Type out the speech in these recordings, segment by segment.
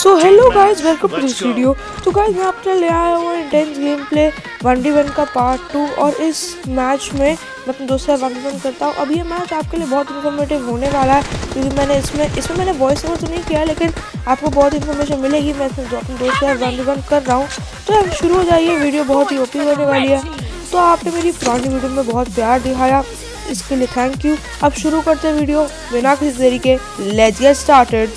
So hello guys welcome to this video तो guys मैं आपके ले आया हूँ intense game play one D one का पार्ट टू और इस मैच में मैं अपने दोस्त से वन डी वन करता हूँ। अब ये मैच आपके लिए बहुत इन्फॉर्मेटिव होने वाला है, क्योंकि मैंने इसमें इसमें मैंने वॉइस ओवर तो नहीं किया, लेकिन आपको बहुत इन्फॉर्मेशन मिलेगी। मैं अपने दोस्त से वन डी वन कर रहा हूँ। तो अब शुरू हो जाइए वीडियो बहुत ही ओपी होने वाली है। तो आपने मेरी पुरानी वीडियो में बहुत प्यार दिखाया, इसके लिए थैंक यू अब शुरू करते हैं वीडियो बिना किसी देरी के let's get started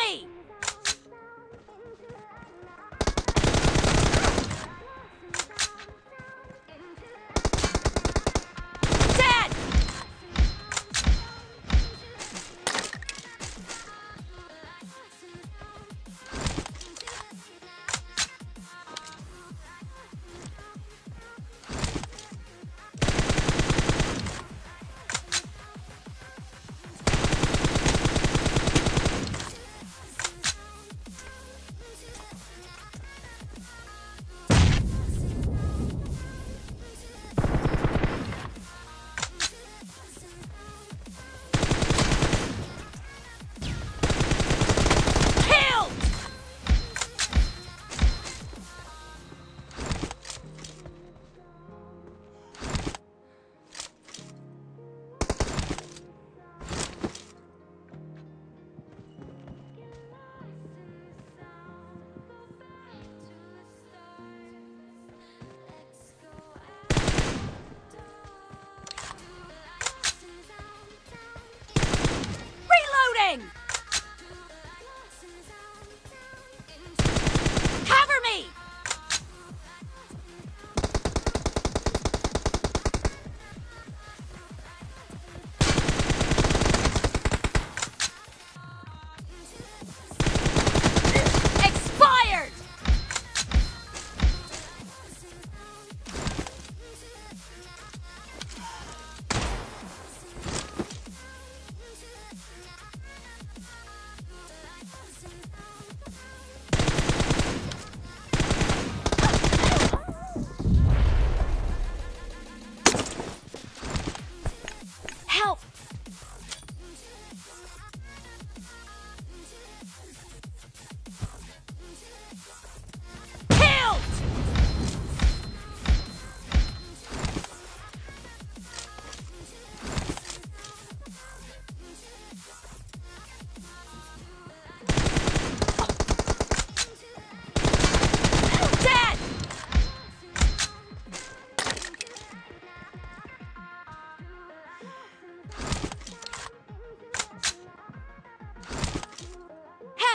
me!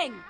thing!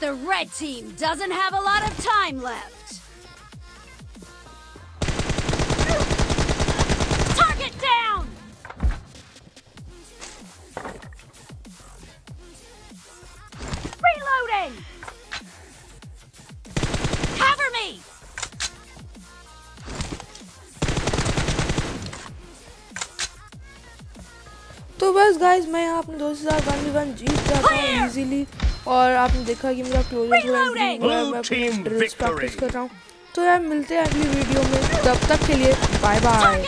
The red team doesn't have a lot of time left. Target down! Reloading! Cover me! तो बस गाइज मैं यहाँ अपने दोस्त के साथ वन वी वन जीत जाता हूँ Clear! इजीली और आपने देखा कि मेरा क्लोजर थोड़ा! हुआ है, मैं प्रैक्टिस कर रहा हूँ तो यार मिलते हैं अगली वीडियो में तब तक के लिए बाय बाय!